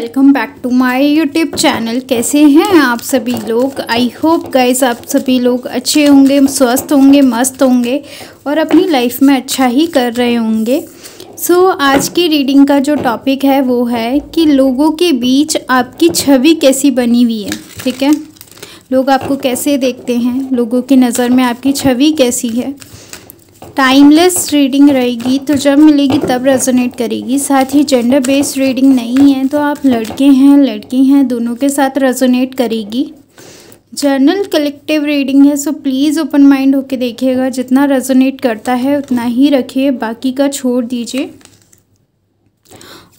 Welcome back to my YouTube channel कैसे हैं आप सभी लोग? आई होप गाइस आप सभी लोग अच्छे होंगे स्वस्थ होंगे मस्त होंगे और अपनी लाइफ में अच्छा ही कर रहे होंगे। सो so, आज की रीडिंग का जो टॉपिक है वो है कि लोगों के बीच आपकी छवि कैसी बनी हुई है ठीक है? लोग आपको कैसे देखते हैं? लोगों की नज़र में आपकी छवि कैसी है? टाइमलेस रीडिंग रहेगी तो जब मिलेगी तब रेजोनेट करेगी। साथ ही जेंडर बेस्ड रीडिंग नहीं है तो आप लड़के हैं, लड़की हैं, दोनों के साथ रेजोनेट करेगी। जर्नल कलेक्टिव रीडिंग है सो प्लीज़ ओपन माइंड होके देखिएगा। जितना रेजोनेट करता है, उतना ही रखिए, बाकी का छोड़ दीजिए।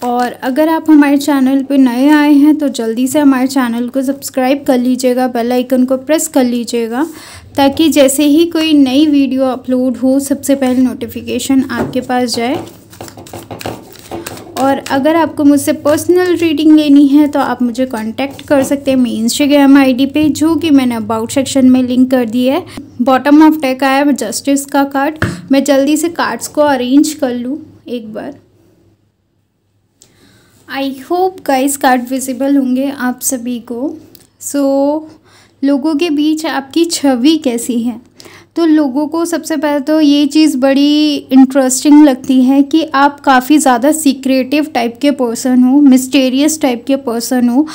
और अगर आप हमारे चैनल पे नए आए हैं तो जल्दी से हमारे चैनल को सब्सक्राइब कर लीजिएगा बेल आइकन को प्रेस कर लीजिएगा। ताकि जैसे ही कोई नई वीडियो अपलोड हो सबसे पहले नोटिफिकेशन आपके पास जाए। और अगर आपको मुझसे पर्सनल रीडिंग लेनी है तो आप मुझे कांटेक्ट कर सकते हैं मेरी इंस्टाग्राम आईडी पे जो कि मैंने अबाउट सेक्शन में लिंक कर दी है। बॉटम ऑफ़ टेक आया जस्टिस का कार्ड मैं जल्दी से कार्ड्स को अरेंज कर लूँ एक बार। I hope guys card visible होंगे आप सभी को। सो so, लोगों के बीच आपकी छवि कैसी है? तो लोगों को सबसे पहले तो ये चीज़ बड़ी इंटरेस्टिंग लगती है कि आप काफ़ी ज़्यादा सीक्रेटिव टाइप के पर्सन हो मिस्टेरियस टाइप के पर्सन हो।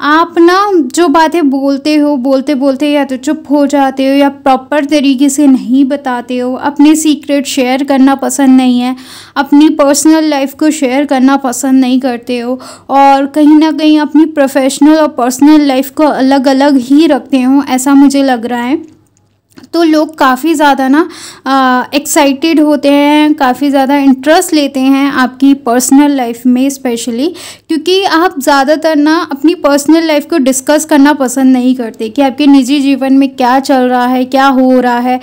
आप ना जो बातें बोलते हो, बोलते बोलते या तो चुप हो जाते हो या प्रॉपर तरीके से नहीं बताते हो, अपने सीक्रेट शेयर करना पसंद नहीं है, अपनी पर्सनल लाइफ को शेयर करना पसंद नहीं करते हो और कहीं ना कहीं अपनी प्रोफेशनल और पर्सनल लाइफ को अलग अलग ही रखते हो, ऐसा मुझे लग रहा है। तो लोग काफ़ी ज़्यादा ना एक्साइटेड होते हैं, काफ़ी ज़्यादा इंटरेस्ट लेते हैं आपकी पर्सनल लाइफ में स्पेशली क्योंकि आप ज़्यादातर ना अपनी पर्सनल लाइफ को डिस्कस करना पसंद नहीं करते कि आपके निजी जीवन में क्या चल रहा है, क्या हो रहा है।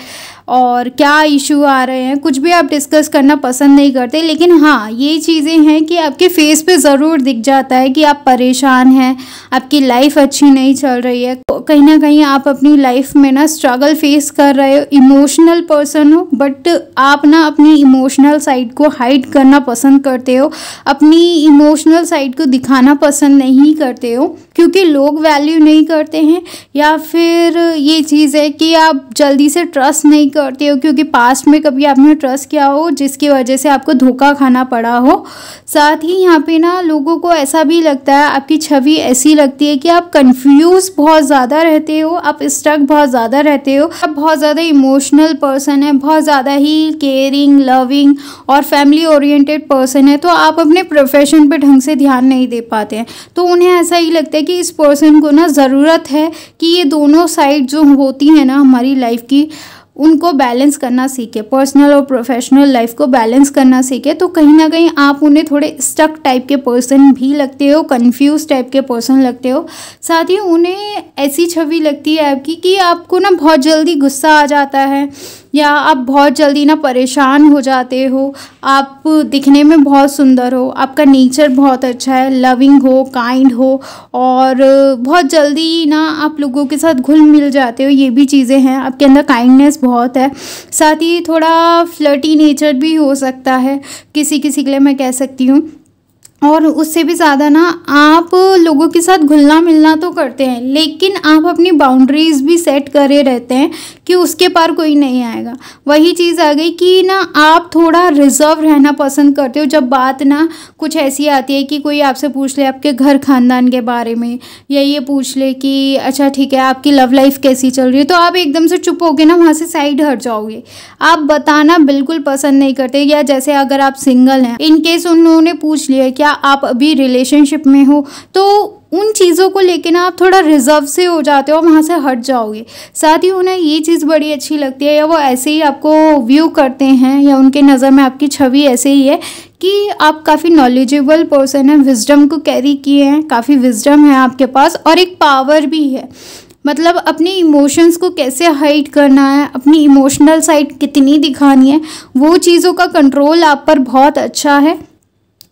और क्या इशू आ रहे हैं, कुछ भी आप डिस्कस करना पसंद नहीं करते, लेकिन हाँ ये चीज़ें हैं कि आपके फेस पे ज़रूर दिख जाता है कि आप परेशान हैं, आपकी लाइफ अच्छी नहीं चल रही है। कहीं ना कहीं आप अपनी लाइफ में ना स्ट्रगल फेस कर रहे हो इमोशनल पर्सन हो बट आप ना अपनी इमोशनल साइड को हाइड करना पसंद करते हो, अपनी इमोशनल साइड को दिखाना पसंद नहीं करते हो। क्योंकि लोग वैल्यू नहीं करते हैं, या फिर ये चीज़ है कि आप जल्दी से ट्रस्ट नहीं करते हो, क्योंकि पास्ट में कभी आपने ट्रस्ट किया हो, जिसकी वजह से आपको धोखा खाना पड़ा हो। साथ ही यहाँ पे ना लोगों को ऐसा भी लगता है, आपकी छवि ऐसी लगती है कि आप कंफ्यूज बहुत ज़्यादा रहते हो, आप स्टक बहुत ज़्यादा रहते हो, आप बहुत ज़्यादा इमोशनल पर्सन है, बहुत ज़्यादा ही केयरिंग लविंग और फैमिली ओरिएंटेड पर्सन है तो आप अपने प्रोफेशन पर ढंग से ध्यान नहीं दे पाते हैं। तो उन्हें ऐसा ही लगता है कि इस पर्सन को ना ज़रूरत है कि ये दोनों साइड जो होती हैं ना हमारी लाइफ की, उनको बैलेंस करना सीखे पर्सनल और प्रोफेशनल लाइफ को बैलेंस करना सीखे तो कहीं ना कहीं आप उन्हें थोड़े स्टक टाइप के पर्सन भी लगते हो कंफ्यूज टाइप के पर्सन लगते हो। साथ ही उन्हें ऐसी छवि लगती है आपकी कि आपको ना बहुत जल्दी गुस्सा आ जाता है या आप बहुत जल्दी ना परेशान हो जाते हो, आप दिखने में बहुत सुंदर हो, आपका नेचर बहुत अच्छा है लविंग हो काइंड हो, और बहुत जल्दी ना आप लोगों के साथ घुल मिल जाते हो, ये भी चीज़ें हैं, आपके अंदर काइंडनेस बहुत है। साथ ही थोड़ा फ्लर्टी नेचर भी हो सकता है किसी किसी के लिए मैं कह सकती हूँ। और उससे भी ज़्यादा ना आप लोगों के साथ घुलना मिलना तो करते हैं, लेकिन आप अपनी बाउंड्रीज़ भी सेट करे रहते हैं कि उसके पार कोई नहीं आएगा। वही चीज़ आ गई कि ना आप थोड़ा रिज़र्व रहना पसंद करते हो, जब बात ना कुछ ऐसी आती है कि कोई आपसे पूछ ले आपके घर खानदान के बारे में, या ये पूछ ले कि अच्छा ठीक है, आपकी लव लाइफ कैसी चल रही है? तो आप एकदम से चुप हो ना वहाँ से साइड हट जाओगे। आप बताना बिल्कुल पसंद नहीं करते, या जैसे अगर आप सिंगल हैं इनकेस उन्होंने पूछ लिया क्या आप अभी रिलेशनशिप में हो तो उन चीज़ों को लेके ना आप थोड़ा रिज़र्व से हो जाते हो और वहाँ से हट जाओगे। साथ ही उन्हें ये चीज़ बड़ी अच्छी लगती है, या वो ऐसे ही आपको व्यू करते हैं, या उनके नज़र में आपकी छवि ऐसे ही है, कि आप काफ़ी नॉलेजेबल पर्सन हैं विजडम को कैरी किए हैं, काफ़ी विजडम है आपके पास, और एक पावर भी है। मतलब अपने इमोशंस को कैसे हाइड करना है, अपनी इमोशनल साइड कितनी दिखानी है, वो चीज़ों का कंट्रोल आप पर बहुत अच्छा है।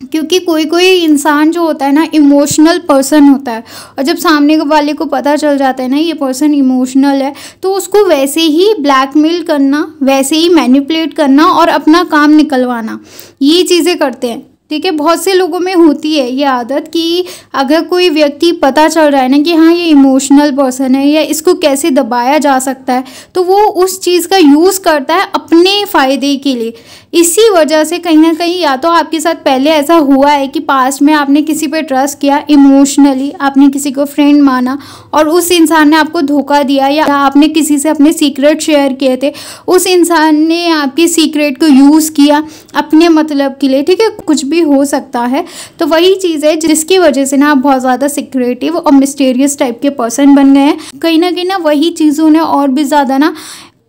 क्योंकि कोई कोई इंसान जो होता है ना इमोशनल पर्सन होता है। और जब सामने वाले को पता चल जाता है ना, ये पर्सन इमोशनल है तो उसको वैसे ही ब्लैकमेल करना, वैसे ही मैनिपुलेट करना और अपना काम निकलवाना, ये चीज़ें करते हैं। ठीक है, बहुत से लोगों में होती है ये आदत कि अगर कोई व्यक्ति पता चल रहा है ना कि हाँ ये इमोशनल पर्सन है या इसको कैसे दबाया जा सकता है तो वो उस चीज़ का यूज़ करता है अपने फ़ायदे के लिए। इसी वजह से कहीं ना कहीं या तो आपके साथ पहले ऐसा हुआ है कि पास्ट में आपने किसी पर ट्रस्ट किया इमोशनली आपने किसी को फ्रेंड माना और उस इंसान ने आपको धोखा दिया या आपने किसी से अपने सीक्रेट शेयर किए थे, उस इंसान ने आपके सीक्रेट को यूज़ किया अपने मतलब के लिए, ठीक है? कुछ भी हो सकता है। तो वही चीज़ है जिसकी वजह से ना आप बहुत ज़्यादा सिक्रेटिव और मिस्टेरियस टाइप के पर्सन बन गए हैं। कहीं ना कहीं ना वही चीज़ों ने और भी ज़्यादा ना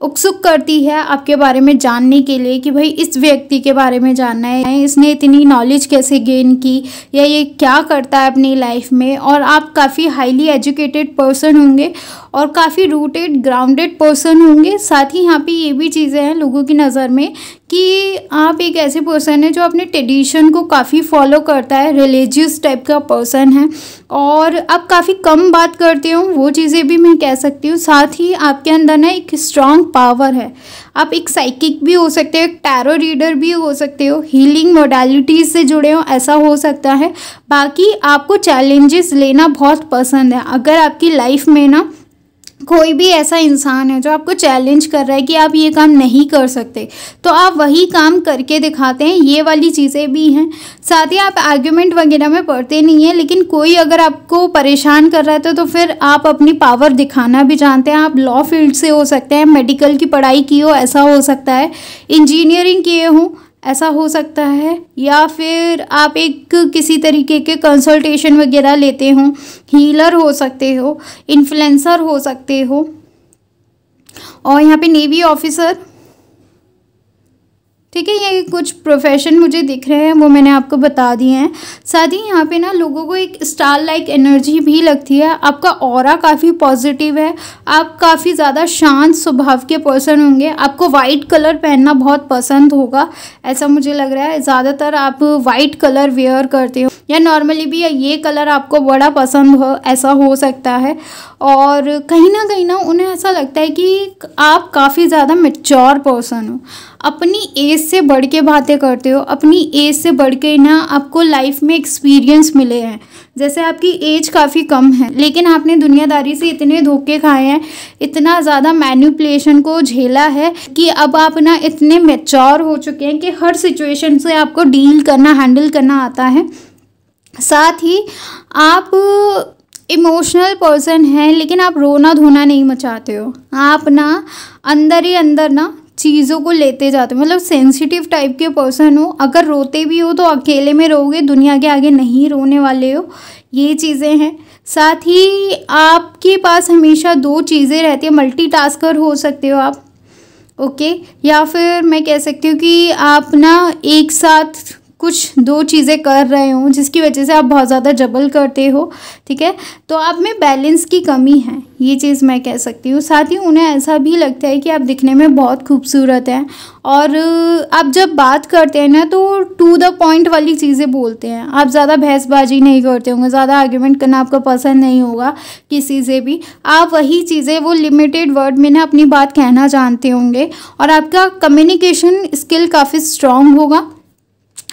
उत्सुक करती है आपके बारे में जानने के लिए कि भाई इस व्यक्ति के बारे में जानना है इसने इतनी नॉलेज कैसे गेन की, या ये क्या करता है अपनी लाइफ में, और आप काफ़ी हाईली एजुकेटेड पर्सन होंगे और काफ़ी रूटेड ग्राउंडेड पर्सन होंगे। साथ ही यहाँ पे ये भी चीज़ें हैं लोगों की नज़र में कि आप एक ऐसे पर्सन है जो अपने ट्रेडिशन को काफ़ी फॉलो करता है रिलीजियस टाइप का पर्सन है और आप काफ़ी कम बात करते हो, वो चीज़ें भी मैं कह सकती हूँ। साथ ही आपके अंदर ना एक स्ट्रॉन्ग पावर है। आप एक साइकिक भी हो सकते हो, एक टैरो रीडर भी हो सकते हो हीलिंग मोडालिटीज़ से जुड़े हो, ऐसा हो सकता है। बाकी आपको चैलेंजेस लेना बहुत पसंद है। अगर आपकी लाइफ में ना कोई भी ऐसा इंसान है जो आपको चैलेंज कर रहा है कि आप ये काम नहीं कर सकते। तो आप वही काम करके दिखाते हैं ये वाली चीज़ें भी हैं। साथ ही आप आर्ग्यूमेंट वगैरह में पढ़ते नहीं हैं लेकिन कोई अगर आपको परेशान कर रहा है तो, तो फिर आप अपनी पावर दिखाना भी जानते हैं। आप लॉ फ़ील्ड से हो सकते हैं मेडिकल की पढ़ाई की हो ऐसा हो सकता है। इंजीनियरिंग किए हों ऐसा हो सकता है? या फिर आप एक किसी तरीके के कंसल्टेशन वगैरह लेते हो? हीलर हो सकते हो इन्फ्लुएंसर हो सकते हो। और यहाँ पे नेवी ऑफिसर ठीक है, ये कुछ प्रोफेशन मुझे दिख रहे हैं, वो मैंने आपको बता दिए हैं। साथ ही यहाँ पे ना लोगों को एक स्टार लाइक एनर्जी भी लगती है। आपका और काफ़ी पॉजिटिव है। आप काफ़ी ज़्यादा शांत स्वभाव के पर्सन होंगे। आपको वाइट कलर पहनना बहुत पसंद होगा। ऐसा मुझे लग रहा है। ज़्यादातर आप वाइट कलर वेयर करते हो। या नॉर्मली भी ये कलर आपको बड़ा पसंद हो, ऐसा हो सकता है। और कहीं ना कहीं ना उन्हें ऐसा लगता है कि आप काफ़ी ज़्यादा मेच्योर पर्सन हो। अपनी एज से बढ़ के बातें करते हो, अपनी एज से बढ़ के ना आपको लाइफ में एक्सपीरियंस मिले हैं। जैसे आपकी एज काफ़ी कम है, लेकिन आपने दुनियादारी से इतने धोखे खाए हैं, इतना ज़्यादा मैन्युपुलेशन को झेला है कि अब आप ना इतने मेच्योर हो चुके हैं कि हर सिचुएशन से आपको डील करना हैंडल करना आता है। साथ ही आप इमोशनल पर्सन है, लेकिन आप रोना धोना नहीं मचाते हो। आप ना अंदर ही अंदर ना चीज़ों को लेते जाते हो। मतलब सेंसिटिव टाइप के पर्सन हो। अगर रोते भी हो तो अकेले में रहोगे, दुनिया के आगे नहीं रोने वाले हो। ये चीज़ें हैं। साथ ही आपके पास हमेशा दो चीज़ें रहती है। मल्टीटास्कर हो सकते हो आप ओके या फिर मैं कह सकती हूँ कि आप ना एक साथ कुछ दो चीज़ें कर रहे हो, जिसकी वजह से आप बहुत ज़्यादा जबल करते हो, ठीक है? तो आप में बैलेंस की कमी है, ये चीज़ मैं कह सकती हूँ। साथ ही उन्हें ऐसा भी लगता है कि आप दिखने में बहुत खूबसूरत हैं और आप जब बात करते हैं ना तो टू द पॉइंट वाली चीज़ें बोलते हैं। आप ज़्यादा बहसबाजी नहीं करते होंगे, ज़्यादा आर्ग्यूमेंट करना आपको पसंद नहीं होगा किसी से भी। आप वही चीज़ें, वो लिमिटेड वर्ड में ना अपनी बात कहना जानते होंगे और आपका कम्युनिकेशन स्किल काफ़ी स्ट्रांग होगा।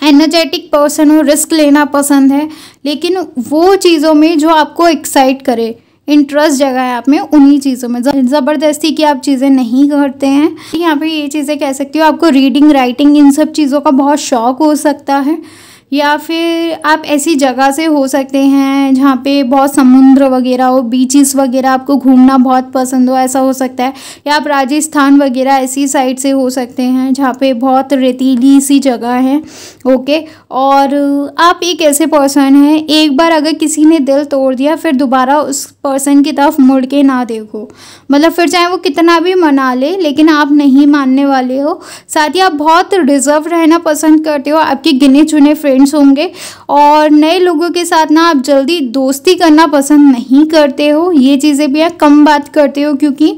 एनर्जेटिक पर्सन हो रिस्क लेना पसंद है, लेकिन वो चीज़ों में जो आपको एक्साइट करे इंटरेस्ट जगह है आप में, उन्हीं चीज़ों में। ज़बरदस्ती की आप चीज़ें नहीं करते हैं, यहाँ पे ये चीज़ें कह सकती हो, आपको रीडिंग राइटिंग इन सब चीज़ों का बहुत शौक हो सकता है। या फिर आप ऐसी जगह से हो सकते हैं जहाँ पे बहुत समुद्र वगैरह हो बीचेस वगैरह आपको घूमना बहुत पसंद हो, ऐसा हो सकता है। या आप राजस्थान वगैरह ऐसी साइड से हो सकते हैं जहाँ पे बहुत रेतीली सी जगह है ओके और आप एक ऐसे पर्सन हैं, एक बार अगर किसी ने दिल तोड़ दिया, फिर दोबारा उस पर्सन की तरफ़ मुड़ के ना देखो। मतलब फिर चाहे वो कितना भी मना ले, लेकिन आप नहीं मानने वाले हो। साथ ही आप बहुत रिज़र्व रहना पसंद करते हो, आपके गिने चुने फ्रेंड्स फ्रेंड्स होंगे और नए लोगों के साथ ना आप जल्दी दोस्ती करना पसंद नहीं करते हो। ये चीज़ें भी आप कम बात करते हो क्योंकि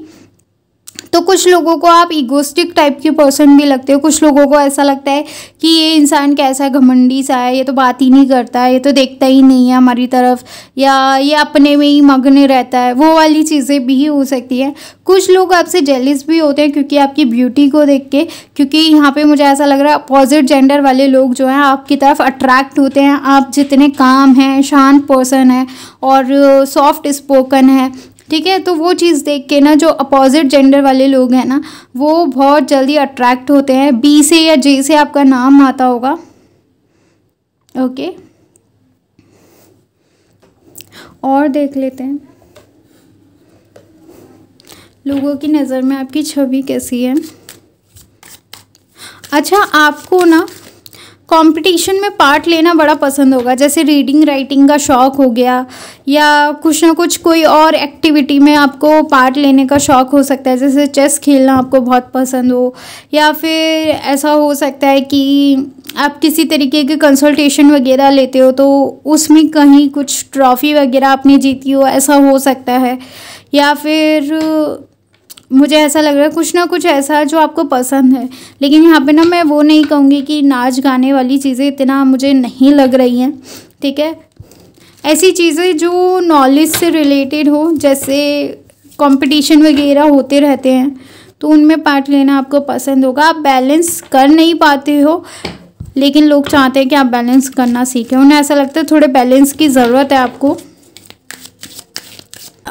तो कुछ लोगों को आप इगोस्टिक टाइप के पर्सन भी लगते हो। कुछ लोगों को ऐसा लगता है कि ये इंसान कैसा घमंडी सा है, ये तो बात ही नहीं करता है ये तो देखता ही नहीं है हमारी तरफ़, या ये अपने में ही मग्न रहता है। वो वाली चीज़ें भी हो सकती हैं। कुछ लोग आपसे जेलिस भी होते हैं क्योंकि आपकी ब्यूटी को देख के, क्योंकि यहाँ पे मुझे ऐसा लग रहा है अपोजिट जेंडर वाले लोग जो हैं, आपकी तरफ़ अट्रैक्ट होते हैं। आप जितने काम हैं, शांत पर्सन है और सॉफ्ट स्पोकन है ठीक है? तो वो चीज़ देख के ना, जो अपोजिट जेंडर वाले लोग हैं ना, वो बहुत जल्दी अट्रैक्ट होते हैं। बी से या जे से आपका नाम आता होगा। ओके और देख लेते हैं। लोगों की नज़र में आपकी छवि कैसी है? अच्छा आपको ना कंपटीशन में पार्ट लेना बड़ा पसंद होगा। जैसे रीडिंग राइटिंग का शौक़ हो गया, या कुछ ना कुछ कोई और एक्टिविटी में आपको पार्ट लेने का शौक़ हो सकता है। जैसे चेस खेलना आपको बहुत पसंद हो, या फिर ऐसा हो सकता है कि आप किसी तरीके के कंसल्टेशन वगैरह लेते हो तो उसमें कहीं कुछ ट्रॉफ़ी वगैरह आपने जीती हो, ऐसा हो सकता है। या फिर मुझे ऐसा लग रहा है कुछ ना कुछ ऐसा जो आपको पसंद है। लेकिन यहाँ पे ना मैं वो नहीं कहूँगी कि नाच गाने वाली चीज़ें इतना मुझे नहीं लग रही हैं, ठीक है? ऐसी चीज़ें जो नॉलेज से रिलेटेड हो, जैसे कंपटीशन वगैरह होते रहते हैं तो उनमें पार्ट लेना आपको पसंद होगा। आप बैलेंस कर नहीं पाते हो, लेकिन लोग चाहते हैं कि आप बैलेंस करना सीखें। उन्हें ऐसा लगता है थोड़े बैलेंस की ज़रूरत है आपको।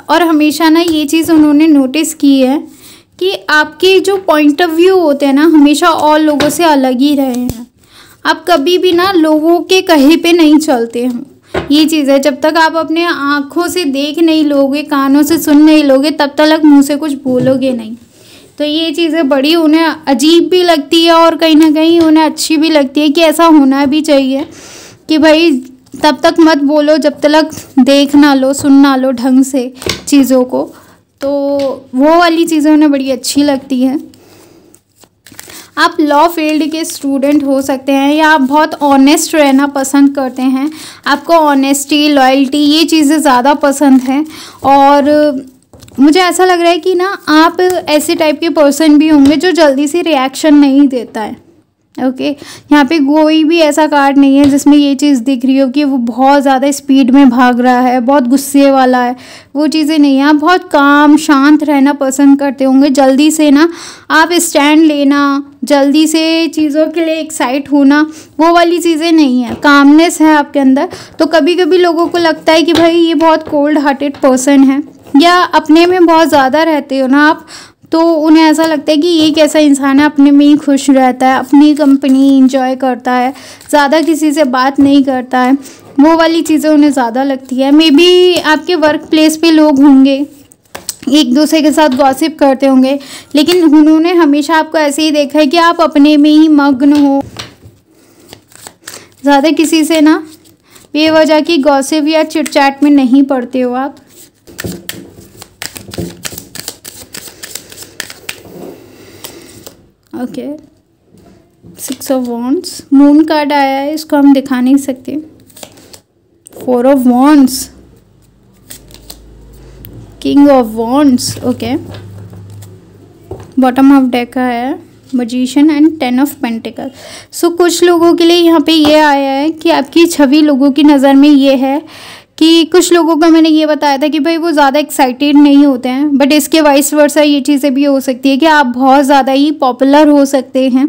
और हमेशा ना ये चीज़ उन्होंने नोटिस की है कि आपके जो पॉइंट ऑफ़ व्यू होते हैं ना, हमेशा और लोगों से अलग ही रहे हैं। आप कभी भी ना लोगों के कहे पे नहीं चलते हैं। ये चीज़ है, जब तक आप अपने आँखों से देख नहीं लोगे, कानों से सुन नहीं लोगे, तब तक मुँह से कुछ बोलोगे नहीं। तो ये चीज़ें बड़ी उन्हें अजीब भी लगती है और कहीं ना कहीं उन्हें अच्छी भी लगती है कि ऐसा होना भी चाहिए कि भाई तब तक मत बोलो जब तक देख ना लो, सुन ना लो ढंग से चीज़ों को। तो वो वाली चीज़ें उन्हें बड़ी अच्छी लगती हैं। आप लॉ फ़ील्ड के स्टूडेंट हो सकते हैं या आप बहुत ऑनेस्ट रहना पसंद करते हैं। आपको ऑनेस्टी लॉयल्टी ये चीज़ें ज़्यादा पसंद हैं। और मुझे ऐसा लग रहा है कि ना आप ऐसे टाइप के पर्सन भी होंगे जो जल्दी से रिएक्शन नहीं देता है। ओके यहाँ पे कोई भी ऐसा कार्ड नहीं है जिसमें ये चीज़ दिख रही हो कि वो बहुत ज़्यादा स्पीड में भाग रहा है, बहुत गुस्से वाला है। वो चीज़ें नहीं हैं। आप बहुत काम शांत रहना पसंद करते होंगे। जल्दी से ना आप स्टैंड लेना, जल्दी से चीज़ों के लिए एक्साइट होना, वो वाली चीज़ें नहीं है। कामनेस है आपके अंदर। तो कभी कभी लोगों को लगता है कि भाई ये बहुत कोल्ड हार्टेड पर्सन है। या अपने में बहुत ज़्यादा रहते हो ना आप तो उन्हें ऐसा लगता है कि ये कैसा इंसान है, अपने में ही खुश रहता है, अपनी कंपनी इंजॉय करता है, ज़्यादा किसी से बात नहीं करता है। वो वाली चीज़ें उन्हें ज़्यादा लगती है। मे बी आपके वर्क प्लेस पे लोग होंगे, एक दूसरे के साथ गॉसिप करते होंगे, लेकिन उन्होंने हमेशा आपको ऐसे ही देखा है कि आप अपने में ही मग्न हो। ज़्यादा किसी से ना बेवजह की गॉसिप या चिटचैट में नहीं पड़ते हो आप। Okay six of wands moon card आया है, इसको हम दिखा नहीं सकते. Four of wands king of wands okay bottom of deck है. Magician and ten of pentacle so कुछ लोगों के लिए यहाँ पे ये आया है कि आपकी छवि लोगों की नज़र में ये है. कि कुछ लोगों का मैंने ये बताया था कि भाई वो ज़्यादा एक्साइटेड नहीं होते हैं बट इसके वाइस वर्सा ये चीज़ें भी हो सकती है कि आप बहुत ज़्यादा ही पॉपुलर हो सकते हैं,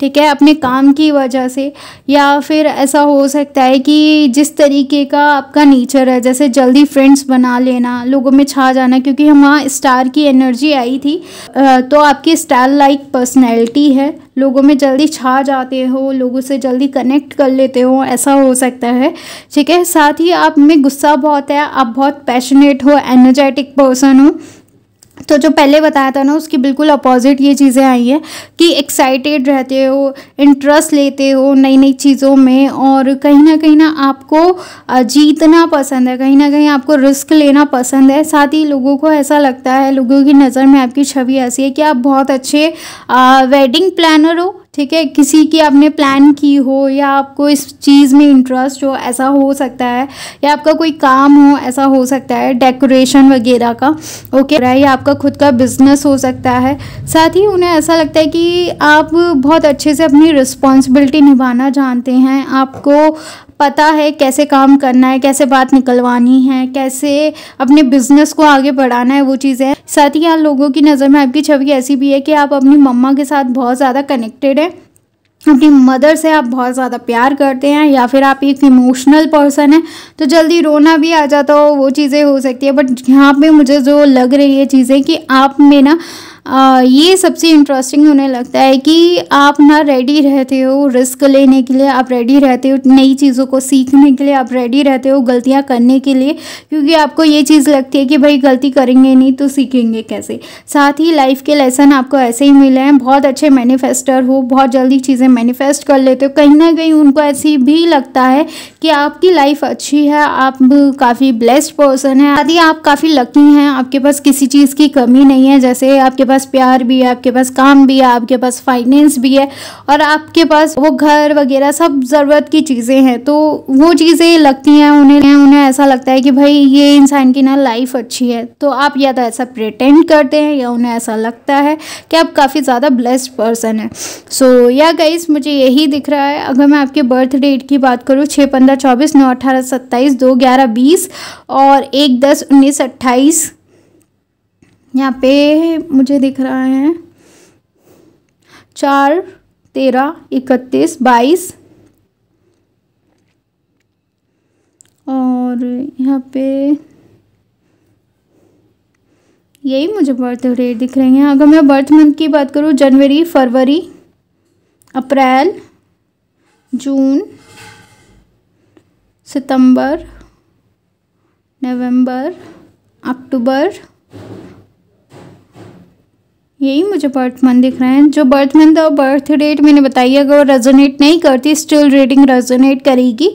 ठीक है, अपने काम की वजह से, या फिर ऐसा हो सकता है कि जिस तरीके का आपका नेचर है, जैसे जल्दी फ्रेंड्स बना लेना, लोगों में छा जाना, क्योंकि वहाँ स्टार की एनर्जी आई थी तो आपकी स्टार लाइक पर्सनैलिटी है लोगों में जल्दी छा जाते हो, लोगों से जल्दी कनेक्ट कर लेते हो, ऐसा हो सकता है। ठीक है, साथ ही आप में गुस्सा बहुत है, आप बहुत पैशनेट हो एनर्जेटिक पर्सन हो। तो जो पहले बताया था ना, उसकी बिल्कुल अपोजिट ये चीज़ें आई हैं कि एक्साइटेड रहते हो इंटरेस्ट लेते हो नई नई चीज़ों में और कहीं ना कहीं ना आपको जीतना पसंद है, कहीं ना कहीं आपको रिस्क लेना पसंद है। साथ ही लोगों को ऐसा लगता है, लोगों की नज़र में आपकी छवि ऐसी है कि आप बहुत अच्छे वेडिंग प्लानर हो ठीक है? किसी की आपने प्लान की हो या आपको इस चीज़ में इंटरेस्ट हो, ऐसा हो सकता है, या आपका कोई काम हो, ऐसा हो सकता है डेकोरेशन वगैरह का ओके या आपका खुद का बिज़नेस हो सकता है। साथ ही उन्हें ऐसा लगता है कि आप बहुत अच्छे से अपनी रिस्पॉन्सिबिलिटी निभाना जानते हैं, आपको पता है कैसे काम करना है, कैसे बात निकलवानी है, कैसे अपने बिज़नेस को आगे बढ़ाना है, वो चीज़ें। साथ ही यहाँ लोगों की नज़र में आपकी छवि ऐसी भी है कि आप अपनी मम्मा के साथ बहुत ज़्यादा कनेक्टेड है। अपनी मदर से आप बहुत ज़्यादा प्यार करते हैं या फिर आप एक इमोशनल पर्सन है। तो जल्दी रोना भी आ जाता हो, वो चीज़ें हो सकती है। बट यहाँ पे मुझे जो लग रही है चीज़ें कि आप में ना आ, ये सबसे इंटरेस्टिंग होने लगता है कि आप ना रेडी रहते हो रिस्क लेने के लिए आप रेडी रहते हो नई चीज़ों को सीखने के लिए आप रेडी रहते हो गलतियाँ करने के लिए क्योंकि आपको ये चीज़ लगती है कि भाई गलती करेंगे नहीं तो सीखेंगे कैसे? साथ ही लाइफ के लेसन आपको ऐसे ही मिले हैं बहुत अच्छे मैनिफेस्टर हो बहुत जल्दी चीज़ें मैनिफेस्ट कर लेते हो कहीं ना कहीं उनको ऐसी भी लगता है कि आपकी लाइफ अच्छी है आप काफ़ी ब्लेस्ड पर्सन है यदि आप काफ़ी लकी हैं आपके पास किसी चीज़ की कमी नहीं है जैसे आपके पास पास प्यार भी है, आपके पास काम भी है, आपके पास फाइनेंस भी है और आपके पास वो घर वगैरह सब ज़रूरत की चीज़ें हैं तो वो चीज़ें लगती हैं, उन्हें उन्हें ऐसा लगता है कि भाई ये इंसान की ना लाइफ अच्छी है। तो आप या तो ऐसा प्रिटेंड करते हैं या उन्हें ऐसा लगता है कि आप काफ़ी ज़्यादा ब्लेस्ड पर्सन है। सो या गाइस मुझे यही दिख रहा है, अगर मैं आपके बर्थ डेट की बात करूँ छः पंद्रह चौबीस, नौ अठारह, सत्ताईस, दो ग्यारह, बीस और एक दस, उन्नीस, अट्ठाईस यहाँ पे मुझे दिख रहा है। चार, तेरह, इकतीस, बाईस। और यहाँ पे यही मुझे बर्थ डेट दिख रही हैं। अगर मैं बर्थ मंथ की बात करूँ, जनवरी, फरवरी, अप्रैल, जून, सितंबर, नवंबर, अक्टूबर यही मुझे बर्थ मंथ दिख रहे हैं। जो बर्थ मंथ और बर्थ डेट मैंने बताई, अगर वो रेजोनेट नहीं करती स्टिल रीडिंग रेजोनेट करेगी।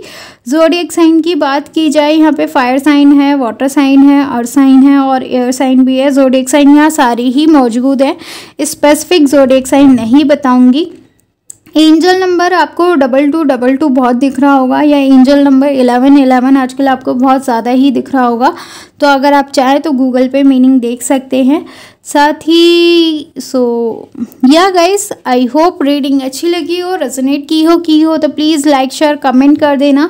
जोडियक साइन की बात की जाए, यहाँ पे फायर साइन है वाटर साइन है अर्थ साइन है, और एयर साइन भी है। जोडियक साइन यहाँ सारी ही मौजूद है। स्पेसिफिक जोडियक साइन नहीं बताऊँगी। एंजल नंबर आपको डबल टू डबल टू बहुत दिख रहा होगा, या एंजल नंबर इलेवन इलेवन आजकल आपको बहुत ज़्यादा ही दिख रहा होगा। तो अगर आप चाहें तो गूगल पे मीनिंग देख सकते हैं। साथ ही सो या गाइस आई होप रीडिंग अच्छी लगी हो रेजोनेट की हो की हो तो प्लीज़ लाइक शेयर कमेंट कर देना।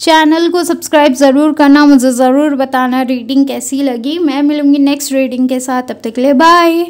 चैनल को सब्सक्राइब ज़रूर करना, मुझे ज़रूर बताना रीडिंग कैसी लगी। मैं मिलूँगी नेक्स्ट रीडिंग के साथ, तब तक ले बाय